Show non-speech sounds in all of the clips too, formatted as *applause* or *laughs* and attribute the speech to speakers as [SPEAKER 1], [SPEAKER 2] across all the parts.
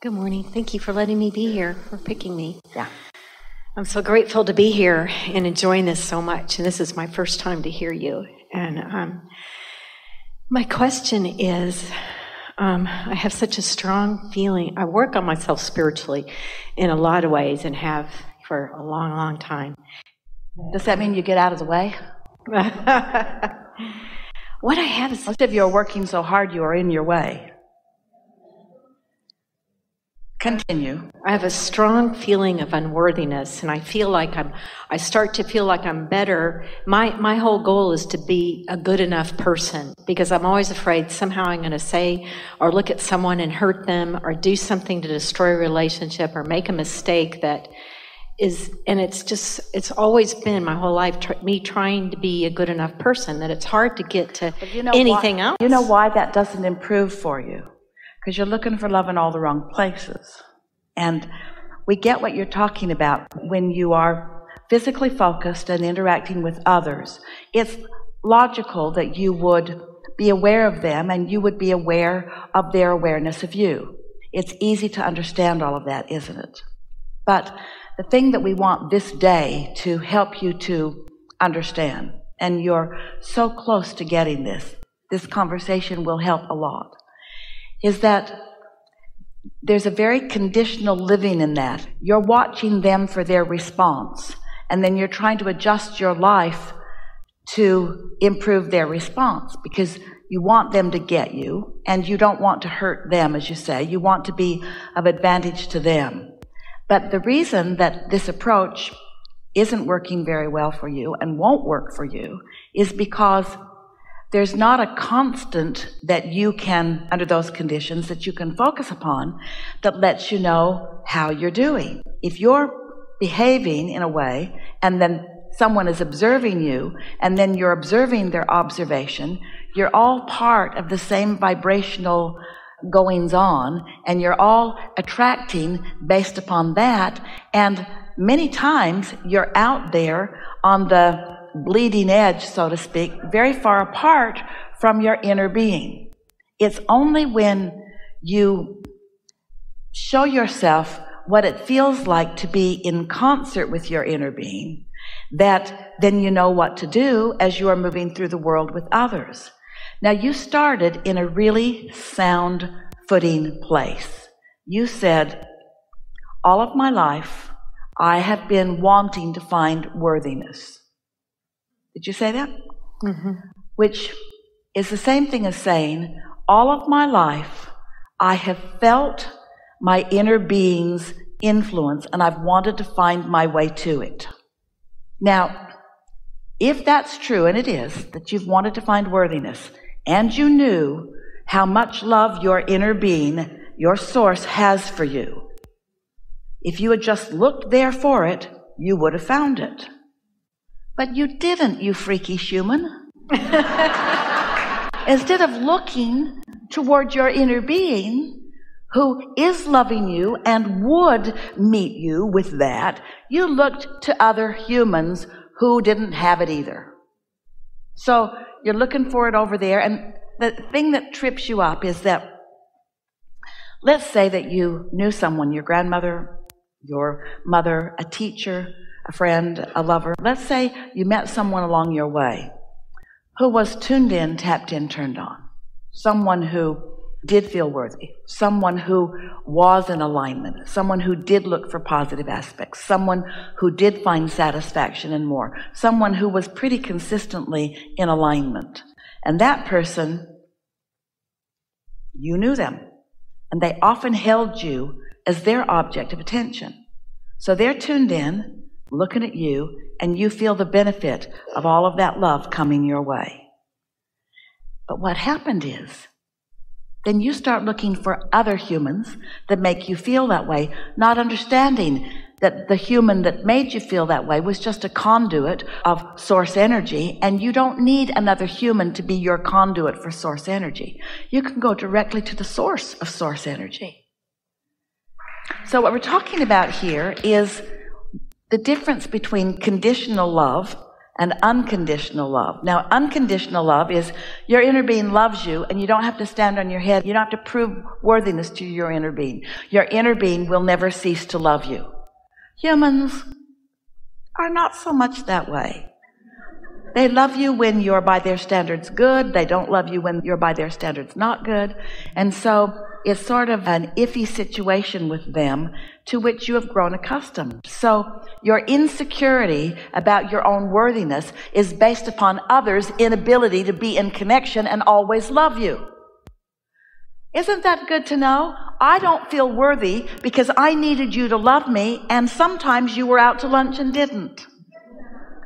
[SPEAKER 1] Good morning. Thank you for letting me be here, for picking me.
[SPEAKER 2] Yeah.
[SPEAKER 1] I'm so grateful to be here and enjoying this so much. And this is my first time to hear you. And um, my question is um, I have such a strong feeling. I work on myself spiritually in a lot of ways and have for a long, long time.
[SPEAKER 2] Does that mean you get out of the way? *laughs*
[SPEAKER 1] what I have is.
[SPEAKER 2] Most of you are working so hard you are in your way. Continue.
[SPEAKER 1] I have a strong feeling of unworthiness, and I feel like I'm, I start to feel like I'm better. My, my whole goal is to be a good enough person because I'm always afraid somehow I'm going to say or look at someone and hurt them or do something to destroy a relationship or make a mistake that is, and it's just, it's always been my whole life tr- me trying to be a good enough person that it's hard to get to you know anything
[SPEAKER 2] why,
[SPEAKER 1] else.
[SPEAKER 2] You know why that doesn't improve for you? Because you're looking for love in all the wrong places. And we get what you're talking about when you are physically focused and interacting with others. It's logical that you would be aware of them and you would be aware of their awareness of you. It's easy to understand all of that, isn't it? But the thing that we want this day to help you to understand, and you're so close to getting this, this conversation will help a lot is that there's a very conditional living in that. You're watching them for their response, and then you're trying to adjust your life to improve their response because you want them to get you and you don't want to hurt them, as you say. You want to be of advantage to them. But the reason that this approach isn't working very well for you and won't work for you is because there's not a constant that you can, under those conditions, that you can focus upon that lets you know how you're doing. If you're behaving in a way and then someone is observing you and then you're observing their observation, you're all part of the same vibrational goings on and you're all attracting based upon that. And many times you're out there on the bleeding edge, so to speak, very far apart from your inner being. It's only when you show yourself what it feels like to be in concert with your inner being that then you know what to do as you are moving through the world with others. Now, you started in a really sound footing place. You said, All of my life, I have been wanting to find worthiness. Did you say that? Mm-hmm. Which is the same thing as saying, all of my life, I have felt my inner being's influence and I've wanted to find my way to it. Now, if that's true, and it is, that you've wanted to find worthiness, and you knew how much love your inner being, your source, has for you, if you had just looked there for it, you would have found it. But you didn't, you freaky human. *laughs* Instead of looking toward your inner being, who is loving you and would meet you with that, you looked to other humans who didn't have it either. So you're looking for it over there, and the thing that trips you up is that let's say that you knew someone, your grandmother, your mother, a teacher, a friend, a lover. Let's say you met someone along your way who was tuned in, tapped in, turned on. Someone who did feel worthy. Someone who was in alignment. Someone who did look for positive aspects. Someone who did find satisfaction and more. Someone who was pretty consistently in alignment. And that person, you knew them. And they often held you as their object of attention. So they're tuned in looking at you, and you feel the benefit of all of that love coming your way. But what happened is, then you start looking for other humans that make you feel that way, not understanding that the human that made you feel that way was just a conduit of source energy, and you don't need another human to be your conduit for source energy. You can go directly to the source of source energy. So, what we're talking about here is the difference between conditional love and unconditional love. Now, unconditional love is your inner being loves you and you don't have to stand on your head. You don't have to prove worthiness to your inner being. Your inner being will never cease to love you. Humans are not so much that way. They love you when you're by their standards good. They don't love you when you're by their standards not good. And so it's sort of an iffy situation with them to which you have grown accustomed. So your insecurity about your own worthiness is based upon others' inability to be in connection and always love you. Isn't that good to know? I don't feel worthy because I needed you to love me and sometimes you were out to lunch and didn't.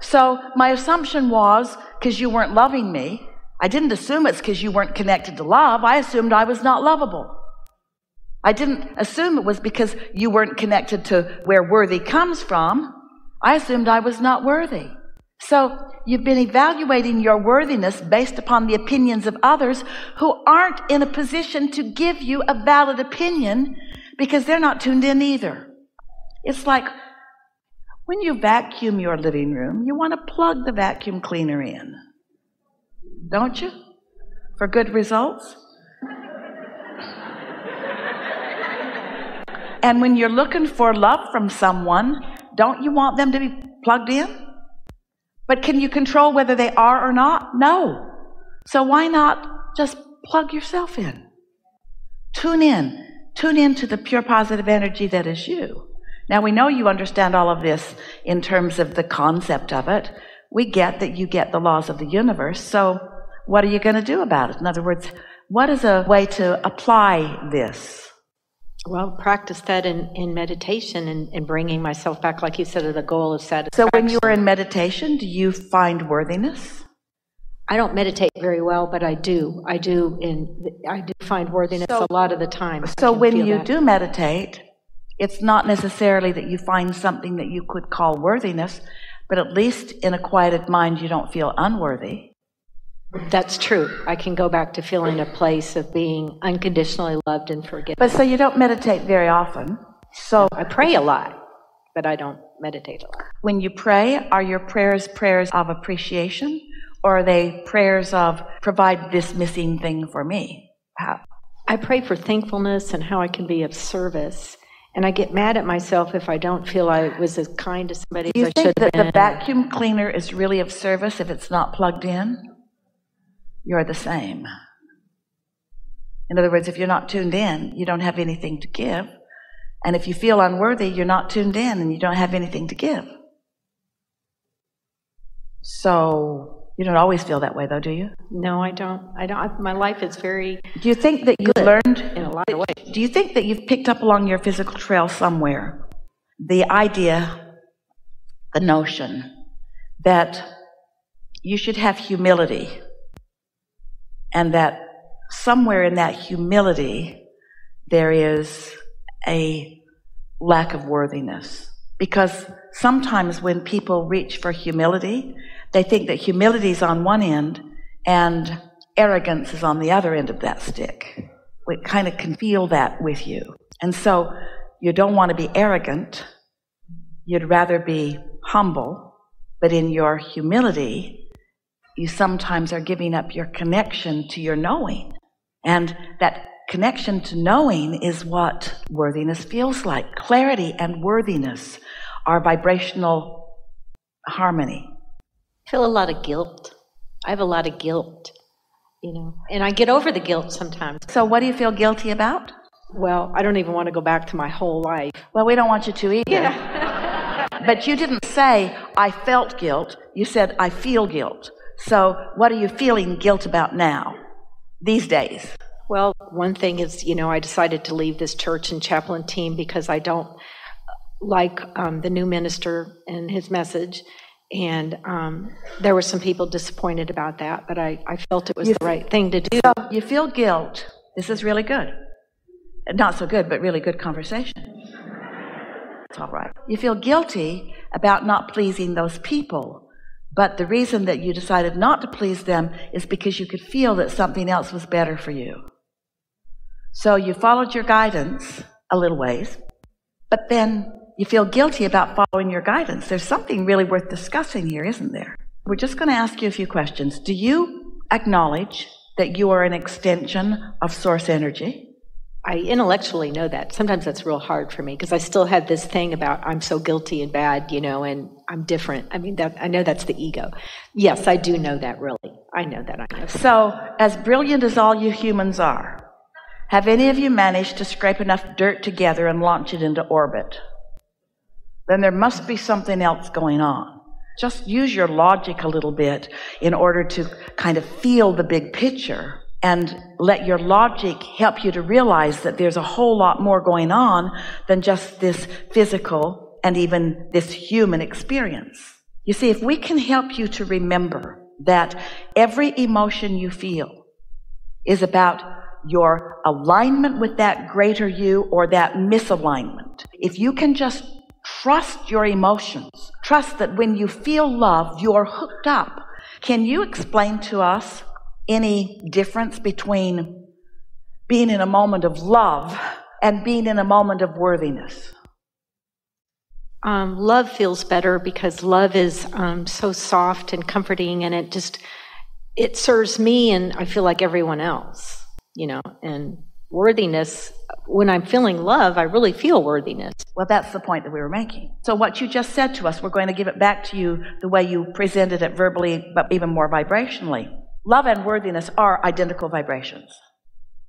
[SPEAKER 2] So my assumption was because you weren't loving me. I didn't assume it's because you weren't connected to love. I assumed I was not lovable. I didn't assume it was because you weren't connected to where worthy comes from. I assumed I was not worthy. So you've been evaluating your worthiness based upon the opinions of others who aren't in a position to give you a valid opinion because they're not tuned in either. It's like when you vacuum your living room, you want to plug the vacuum cleaner in. Don't you? For good results? And when you're looking for love from someone, don't you want them to be plugged in? But can you control whether they are or not? No. So why not just plug yourself in? Tune in. Tune in to the pure positive energy that is you. Now we know you understand all of this in terms of the concept of it. We get that you get the laws of the universe. So what are you going to do about it? In other words, what is a way to apply this?
[SPEAKER 1] Well, practice that in, in meditation and, and bringing myself back, like you said, to the goal of satisfaction.
[SPEAKER 2] So when you are in meditation, do you find worthiness?
[SPEAKER 1] I don't meditate very well, but I do. I do in I do find worthiness so, a lot of the time.
[SPEAKER 2] So when you that. do meditate, it's not necessarily that you find something that you could call worthiness, but at least in a quieted mind you don't feel unworthy.
[SPEAKER 1] That's true. I can go back to feeling a place of being unconditionally loved and forgiven.
[SPEAKER 2] But so you don't meditate very often. So
[SPEAKER 1] I pray a lot, but I don't meditate a lot.
[SPEAKER 2] When you pray, are your prayers prayers of appreciation or are they prayers of provide this missing thing for me? How?
[SPEAKER 1] I pray for thankfulness and how I can be of service. And I get mad at myself if I don't feel I was as kind to somebody
[SPEAKER 2] Do you
[SPEAKER 1] as
[SPEAKER 2] I
[SPEAKER 1] should
[SPEAKER 2] think that the vacuum cleaner is really of service if it's not plugged in? You're the same. In other words, if you're not tuned in, you don't have anything to give. And if you feel unworthy, you're not tuned in and you don't have anything to give. So you don't always feel that way, though, do you?
[SPEAKER 1] No, I don't. I don't. My life is very.
[SPEAKER 2] Do you think that you've learned
[SPEAKER 1] in a lot of ways?
[SPEAKER 2] Do you think that you've picked up along your physical trail somewhere the idea, the notion that you should have humility and that somewhere in that humility, there is a lack of worthiness. Because sometimes when people reach for humility, they think that humility is on one end and arrogance is on the other end of that stick. We kind of can feel that with you. And so you don't want to be arrogant. You'd rather be humble. But in your humility, you sometimes are giving up your connection to your knowing. And that connection to knowing is what worthiness feels like. Clarity and worthiness are vibrational harmony.
[SPEAKER 1] I feel a lot of guilt. I have a lot of guilt, you know, and I get over the guilt sometimes.
[SPEAKER 2] So, what do you feel guilty about?
[SPEAKER 1] Well, I don't even want to go back to my whole life.
[SPEAKER 2] Well, we don't want you to either.
[SPEAKER 1] Yeah.
[SPEAKER 2] but you didn't say, I felt guilt. You said, I feel guilt. So, what are you feeling guilt about now, these days?
[SPEAKER 1] Well, one thing is, you know, I decided to leave this church and chaplain team because I don't like um, the new minister and his message. And um, there were some people disappointed about that, but I, I felt it was you the right thing to do.
[SPEAKER 2] So you feel guilt. This is really good. Not so good, but really good conversation. It's all right. You feel guilty about not pleasing those people but the reason that you decided not to please them is because you could feel that something else was better for you. So you followed your guidance a little ways, but then you feel guilty about following your guidance. There's something really worth discussing here, isn't there? We're just going to ask you a few questions. Do you acknowledge that you are an extension of source energy?
[SPEAKER 1] I intellectually know that. Sometimes that's real hard for me because I still have this thing about I'm so guilty and bad, you know, and I'm different. I mean, that, I know that's the ego. Yes, I do know that, really. I know that. I know.
[SPEAKER 2] So, as brilliant as all you humans are, have any of you managed to scrape enough dirt together and launch it into orbit? Then there must be something else going on. Just use your logic a little bit in order to kind of feel the big picture and let your logic help you to realize that there's a whole lot more going on than just this physical and even this human experience. You see, if we can help you to remember that every emotion you feel is about your alignment with that greater you or that misalignment, if you can just trust your emotions, trust that when you feel love, you're hooked up. Can you explain to us any difference between being in a moment of love and being in a moment of worthiness?
[SPEAKER 1] Um, love feels better because love is um, so soft and comforting, and it just it serves me, and I feel like everyone else, you know. And worthiness, when I'm feeling love, I really feel worthiness.
[SPEAKER 2] Well, that's the point that we were making. So, what you just said to us, we're going to give it back to you the way you presented it verbally, but even more vibrationally. Love and worthiness are identical vibrations.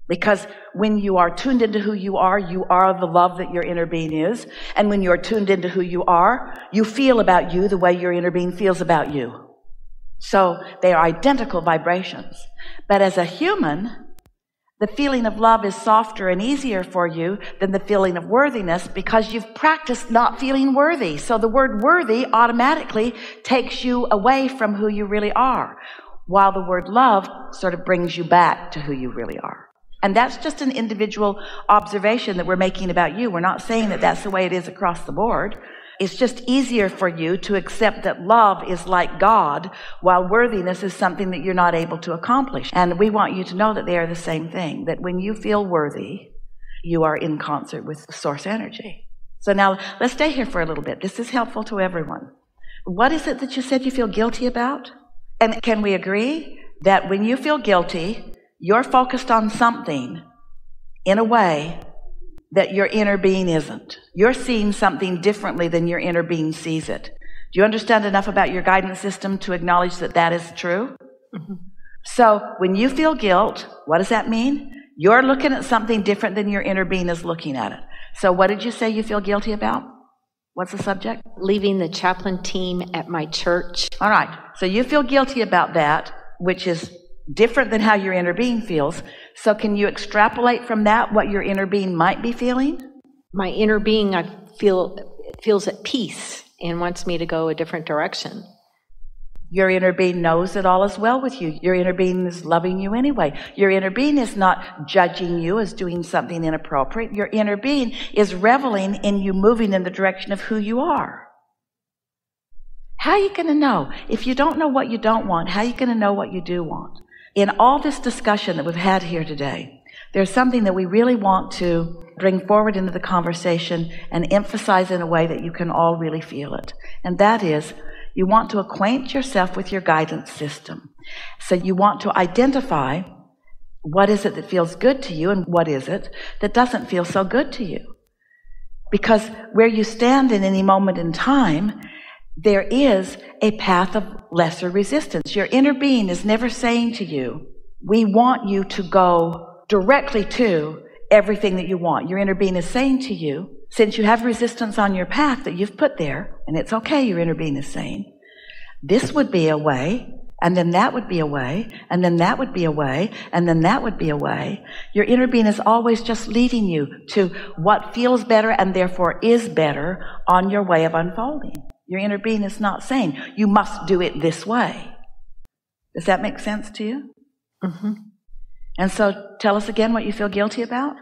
[SPEAKER 2] Because when you are tuned into who you are, you are the love that your inner being is. And when you're tuned into who you are, you feel about you the way your inner being feels about you. So they are identical vibrations. But as a human, the feeling of love is softer and easier for you than the feeling of worthiness because you've practiced not feeling worthy. So the word worthy automatically takes you away from who you really are while the word love sort of brings you back to who you really are. And that's just an individual observation that we're making about you. We're not saying that that's the way it is across the board. It's just easier for you to accept that love is like God, while worthiness is something that you're not able to accomplish. And we want you to know that they are the same thing, that when you feel worthy, you are in concert with source energy. So now let's stay here for a little bit. This is helpful to everyone. What is it that you said you feel guilty about? And can we agree that when you feel guilty, you're focused on something in a way that your inner being isn't? You're seeing something differently than your inner being sees it. Do you understand enough about your guidance system to acknowledge that that is true? Mm-hmm. So when you feel guilt, what does that mean? You're looking at something different than your inner being is looking at it. So what did you say you feel guilty about? What's the subject?
[SPEAKER 1] Leaving the chaplain team at my church.
[SPEAKER 2] All right. So you feel guilty about that, which is different than how your inner being feels. So can you extrapolate from that what your inner being might be feeling?
[SPEAKER 1] My inner being, I feel, feels at peace and wants me to go a different direction.
[SPEAKER 2] Your inner being knows that all is well with you. Your inner being is loving you anyway. Your inner being is not judging you as doing something inappropriate. Your inner being is reveling in you moving in the direction of who you are. How are you going to know? If you don't know what you don't want, how are you going to know what you do want? In all this discussion that we've had here today, there's something that we really want to bring forward into the conversation and emphasize in a way that you can all really feel it. And that is you want to acquaint yourself with your guidance system. So you want to identify what is it that feels good to you and what is it that doesn't feel so good to you. Because where you stand in any moment in time, there is a path of lesser resistance. Your inner being is never saying to you, we want you to go directly to everything that you want. Your inner being is saying to you, since you have resistance on your path that you've put there, and it's okay, your inner being is saying, this would be a way, and then that would be a way, and then that would be a way, and then that would be a way. Your inner being is always just leading you to what feels better and therefore is better on your way of unfolding. Your inner being is not saying, you must do it this way. Does that make sense to you? Mm-hmm. And so tell us again what you feel guilty about.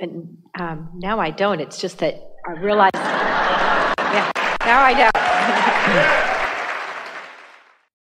[SPEAKER 1] And um, now I don't. It's just that I realize. *laughs* yeah, now I don't. *laughs*